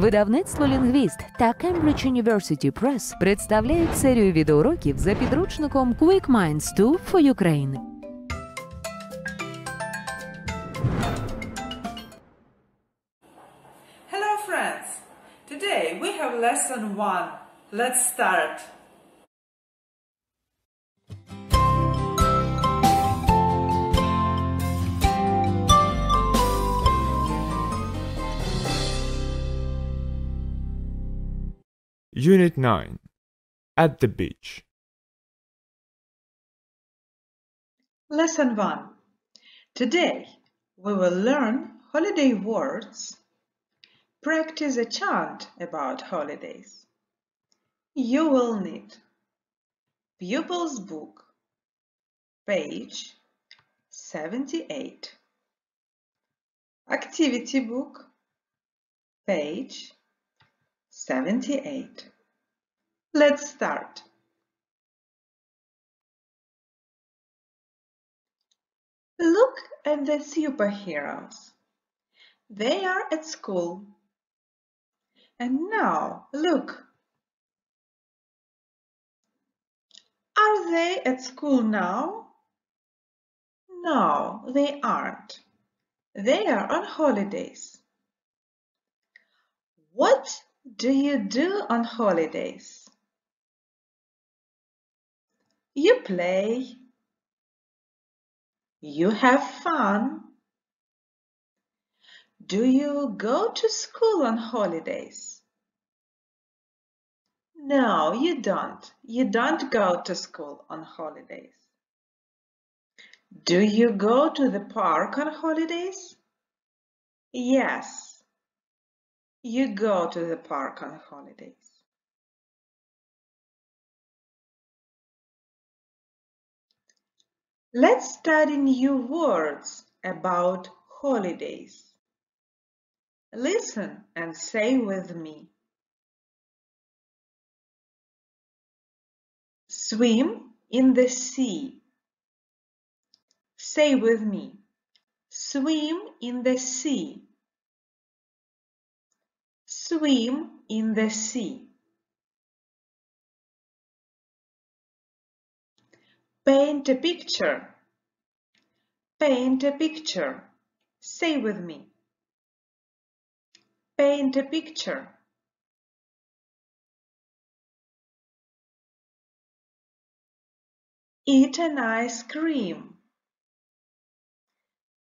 Видавництво «Лінгвіст» та Cambridge University Press представляють серію відеоуроків за підручником Quick Minds 2 for Ukraine. Hello friends! Today we have lesson 1. Let's start. Unit 9 At the beach. Lesson 1. Today we will learn holiday words. Practice a chant about holidays. You will need Pupil's Book, page 78. Activity Book, page 78. Let's start. Look at the superheroes. They are at school. And now, look. Are they at school now? No, they aren't. They are on holidays. What do you do on holidays? You play. You have fun. Do you go to school on holidays? No, you don't. You don't go to school on holidays. Do you go to the park on holidays? Yes, you go to the park on holidays. Let's study new words about holidays. Listen and say with me. Swim in the sea. Say with me. Swim in the sea. Swim in the sea. Paint a picture. Paint a picture. Say with me. Paint a picture. Eat an ice cream.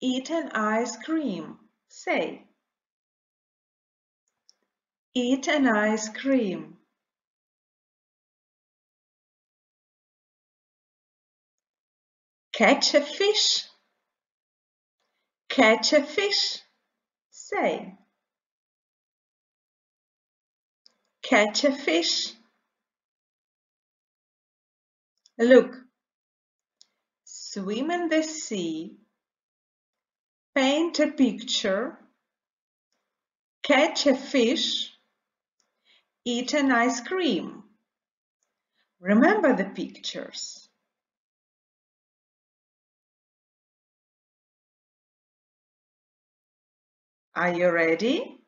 Eat an ice cream. Say. Eat an ice cream. Catch a fish. Catch a fish. Say. Catch a fish. Look. Swim in the sea. Paint a picture. Catch a fish. Eat an ice cream. Remember the pictures. Are you ready?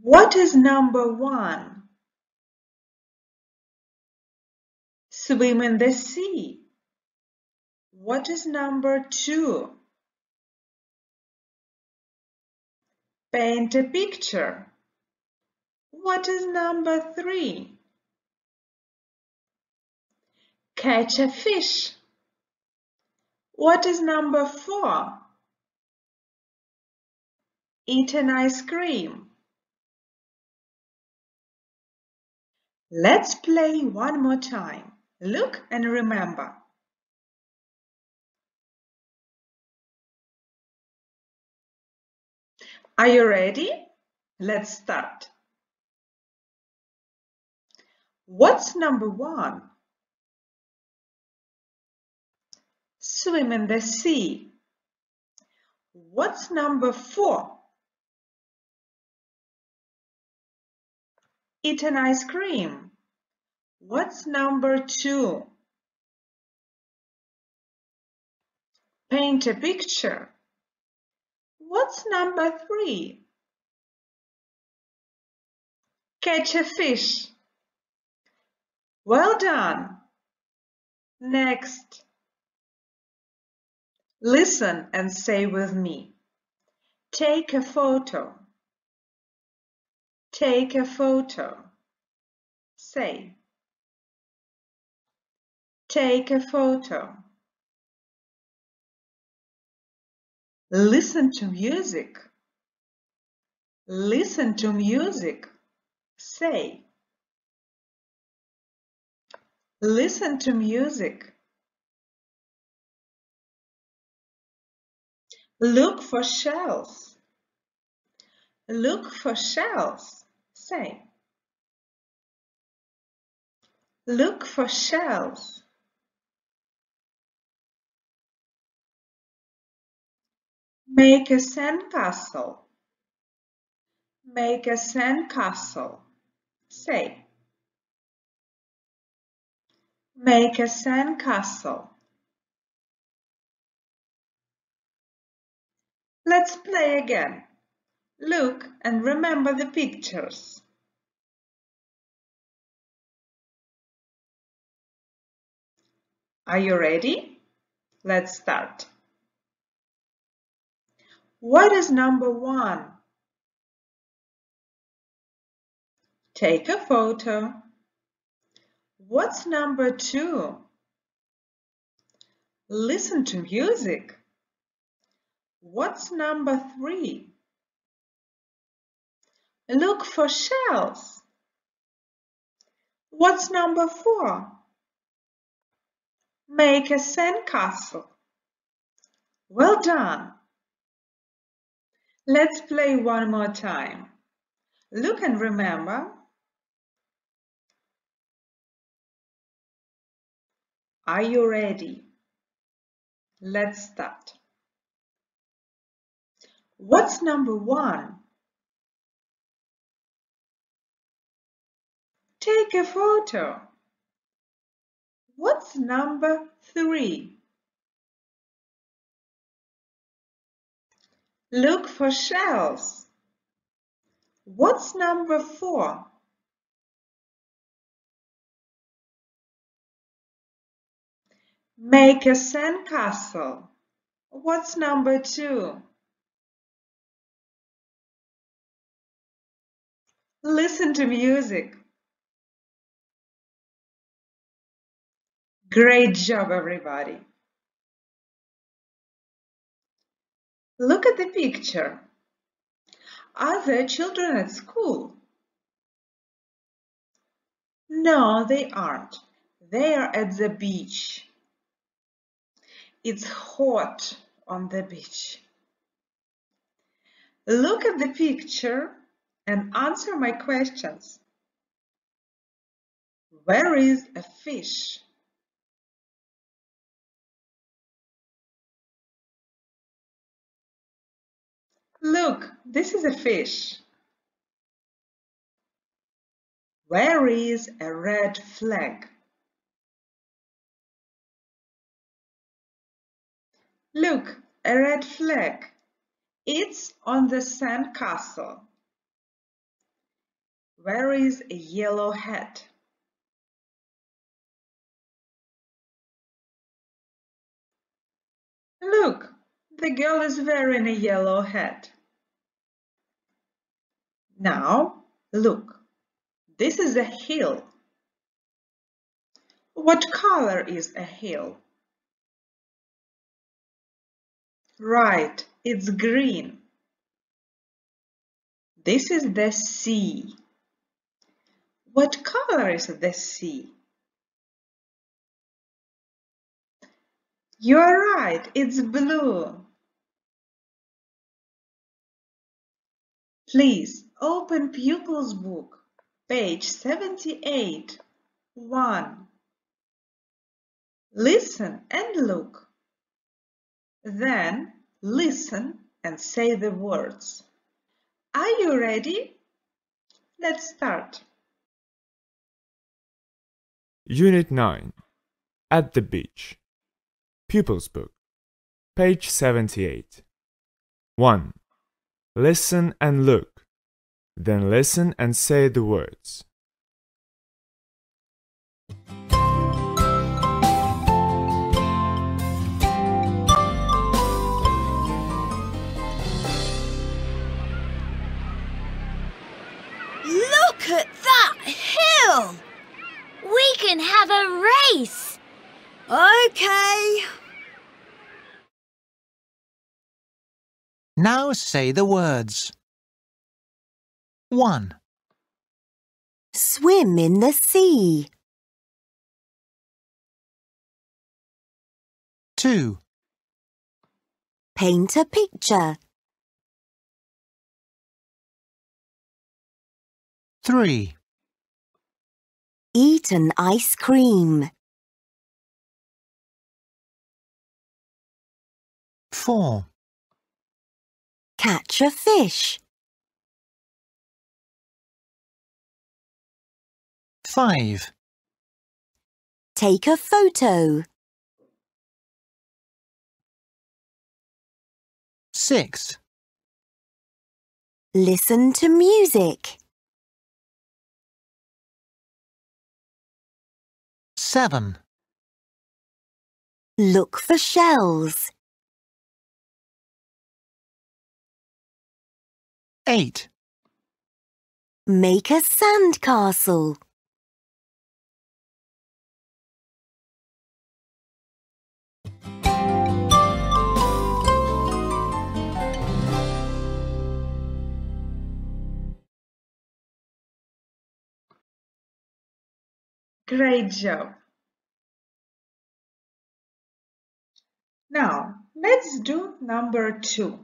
What is number one? Swim in the sea. What is number two? Paint a picture. What is number three? Catch a fish. What is number four? Eat an ice cream. Let's play one more time. Look and remember. Are you ready? Let's start. What's number one? Swim in the sea. What's number four? Eat an ice cream. What's number two? Paint a picture. What's number three? Catch a fish. Well done. Next. Listen and say with me. Take a photo. Take a photo. Say. Take a photo. Listen to music. Listen to music. Say. Listen to music. Look for shells. Look for shells. Say. Look for shells. Make a sandcastle. Make a sandcastle. Say. Make a sandcastle. Let's play again. Look and remember the pictures. Are you ready? Let's start. What is number one? Take a photo. What's number two? Listen to music. What's number three? Look for shells. What's number four? Make a sandcastle. Well done. Let's play one more time. Look and remember. Are you ready? Let's start. What's number one? Take a photo. What's number three? Look for shells. What's number four? Make a sandcastle. What's number two? Listen to music. Great job, everybody. Look at the picture. Are there children at school? No, they aren't. They are at the beach. It's hot on the beach. Look at the picture and answer my questions. Where is a fish? Look, this is a fish. Where is a red flag? Look, a red flag. It's on the sandcastle. Where is a yellow hat? Look, the girl is wearing a yellow hat. Now, look, this is a hill. What color is a hill? Right, it's green. This is the sea. What color is the sea? You are right, it's blue. Please open Pupil's book, page 78, 1. Listen and look. Then listen and say the words. Are you ready? Let's start. Unit 9 At the Beach Pupil's Book Page 78 1. listen and look. Then listen and say the words. Look at that hill! We can have a race. Okay. Now say the words. 1, Swim in the sea. 2, Paint a picture. 3, Eat an ice cream. 4, Catch a fish. 5, Take a photo. 6, Listen to music. 7, Look for shells. 8, Make a sandcastle. Great job. Now, let's do number two.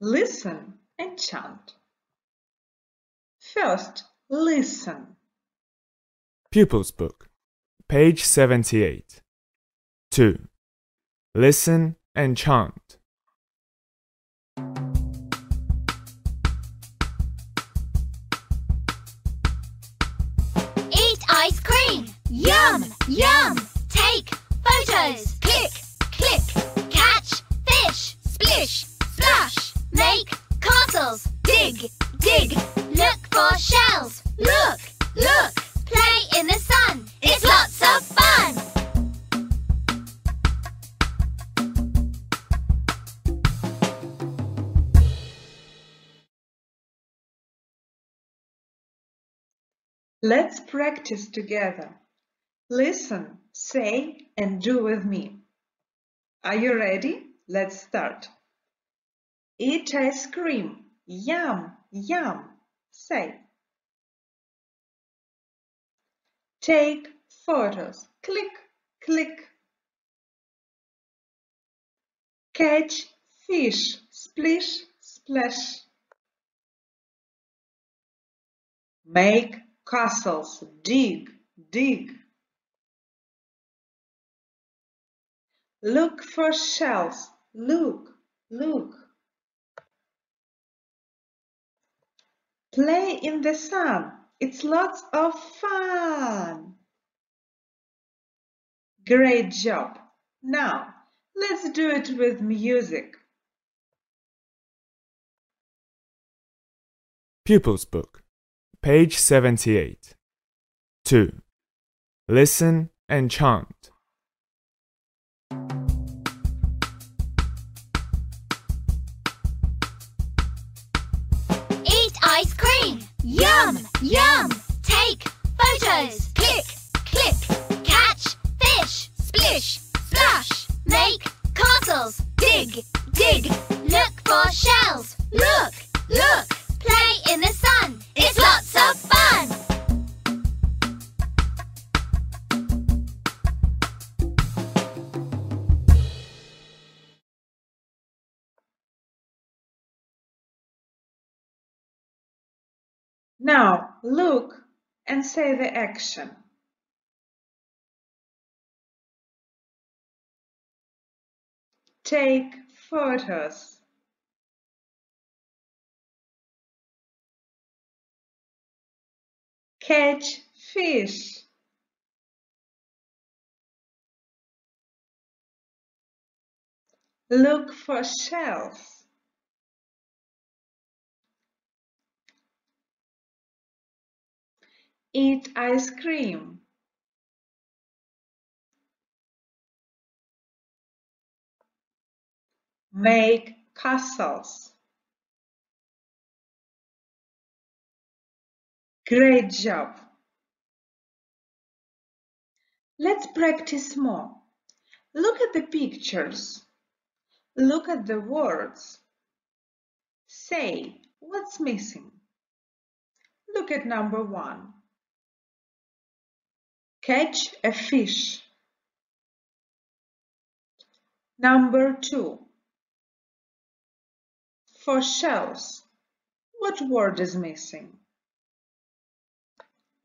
Listen and chant. First, listen. Pupils Book, page 78. 2. Listen and chant. Yum, yum. Take photos. Click, click. Catch fish. Splish, splash. Make castles. Dig, dig. Look for shells. Look, look. Play in the sun. It's lots of fun. Let's practice together. Listen, say, and do with me. Are you ready? Let's start. Eat ice cream. Yum, yum. Say. Take photos. Click, click. Catch fish. Splish, splash. Make castles. Dig, dig. Look for shells. Look, look. Play in the sun. It's lots of fun. Great job. Now, let's do it with music. Pupils Book, page 78. 2. Listen and chant. Eat ice cream. Yum, yum. Take photos. Click, click. Catch fish. Splish, splash. Make castles. Dig, dig. Look for shells. Look. Look and say the action. Take photos. Catch fish. Look for shells. Eat ice cream. Make castles. Great job. Let's practice more. Look at the pictures. Look at the words. Say what's missing. Look at number one. Catch a fish. Number two. For shells, what word is missing?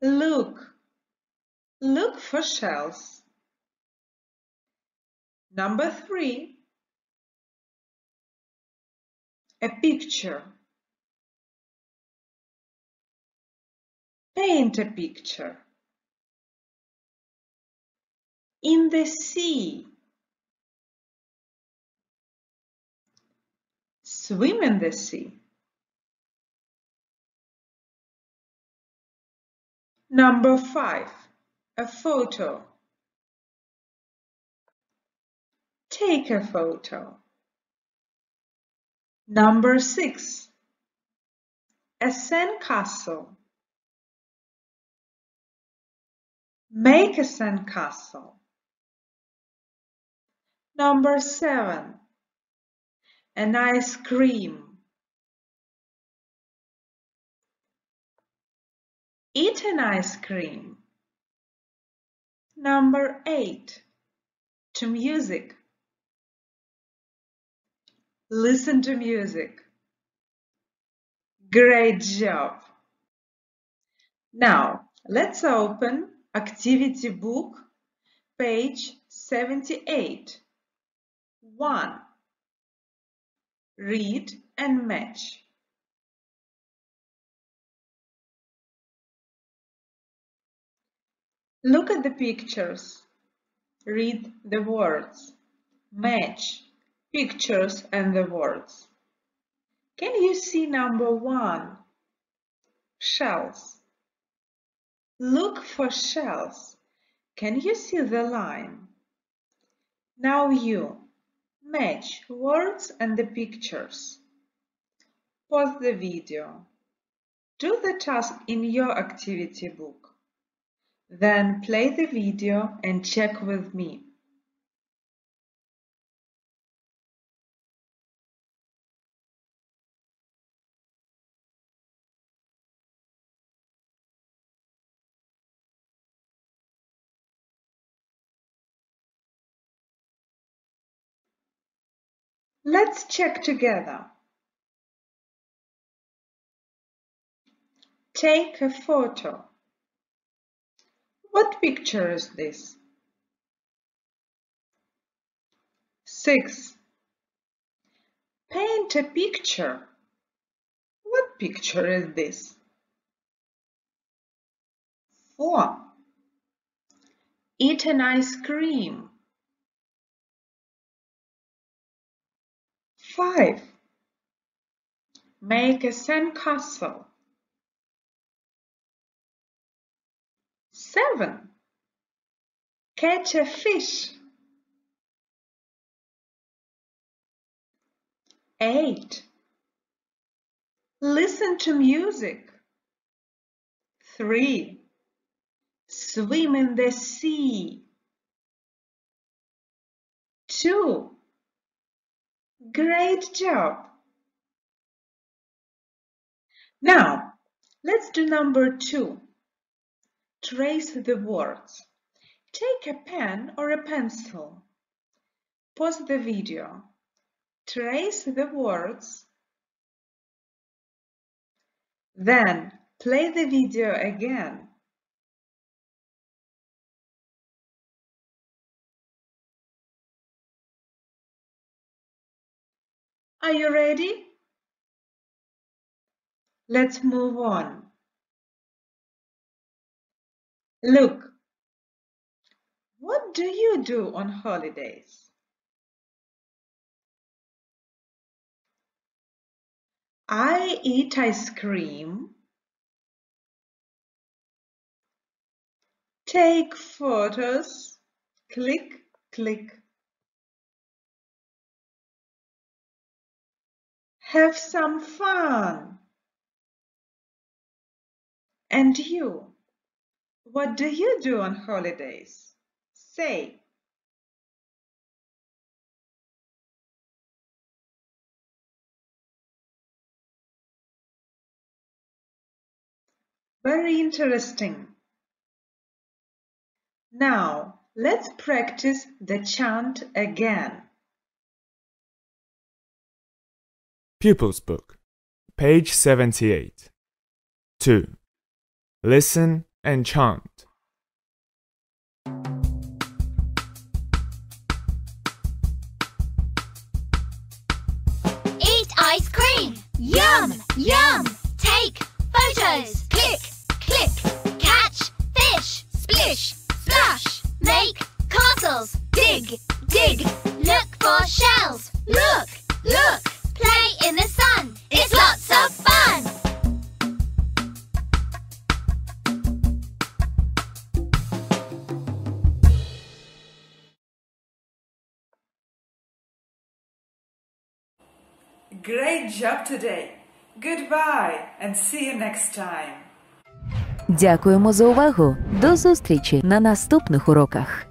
Look. Look for shells. Number three. A picture. Paint a picture. In the sea. Swim in the sea. Number five, a photo. Take a photo. Number six, a sandcastle. Make a sandcastle. Number seven, an ice cream. Eat an ice cream. Number eight, to music. Listen to music. Great job. Now, let's open activity book, page 78. 1. Read and match. Look at the pictures. Read the words. Match pictures and the words. Can you see number one? Shells. Look for shells. Can you see the line? Now you match words and the pictures. Pause the video. Do the task in your activity book. Then play the video and check with me. Let's check together. Take a photo. What picture is this? 6. Paint a picture. What picture is this? 4. Eat an ice cream. 5. Make a sandcastle. 7. Catch a fish. 8. Listen to music. 3. Swim in the sea. 2. Great job! Now, let's do number two. Trace the words. Take a pen or a pencil. Pause the video. Trace the words. Then play the video again. Are you ready? Let's move on. Look, what do you do on holidays? I eat ice cream. Take photos. Click, click. Have some fun. And you? What do you do on holidays? Say. Very interesting. Now, let's practice the chant again. Pupils Book, page 78. 2. Listen and chant. Job today. Goodbye and see you next time. Дякуємо за увагу. До зустрічі на наступних уроках.